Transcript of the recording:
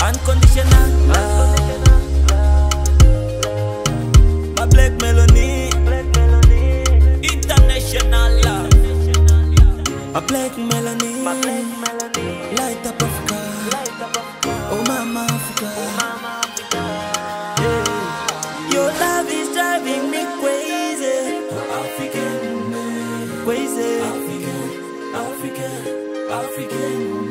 Unconditional love. Black melody. International love. Black melody. Light up Africa. Oh mama Africa. Your love is driving me crazy. African, crazy. African, African.